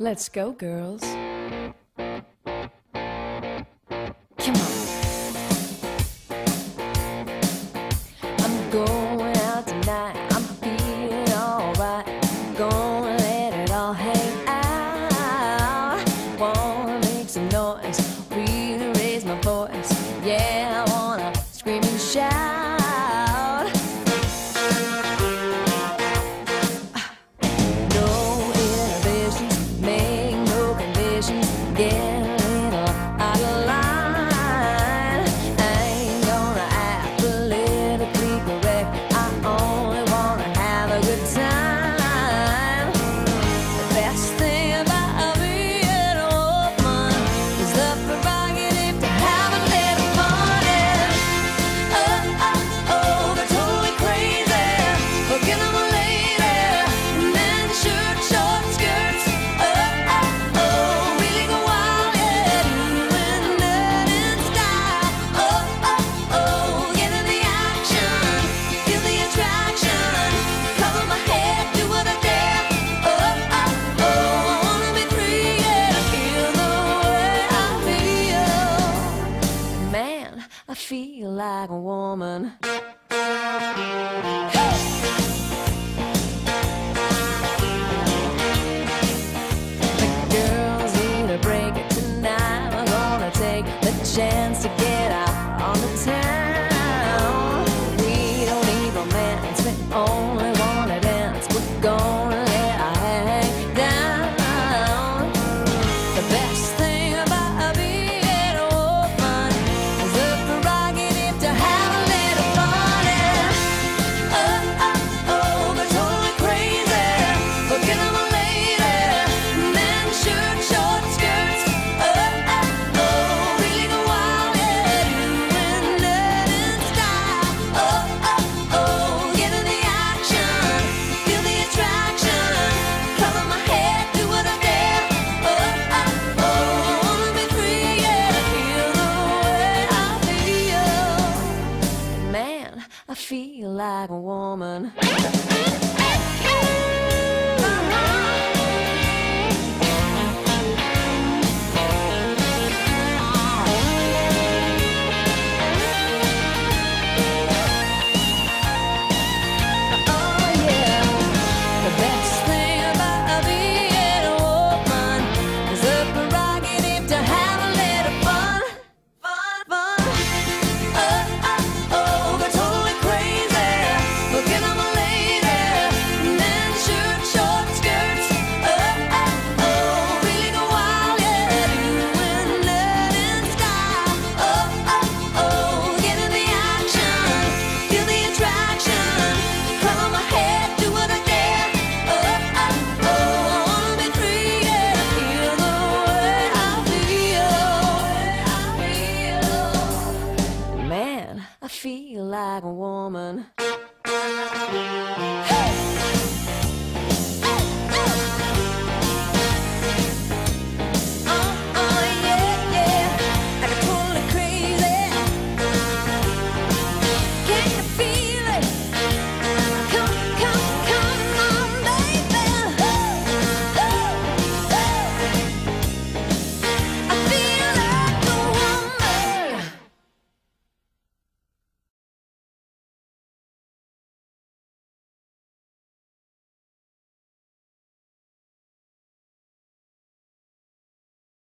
Let's go, girls. Feel like a woman. The feel like a woman.